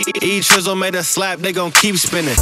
E Trizzle made a slap, they gon' keep spinning.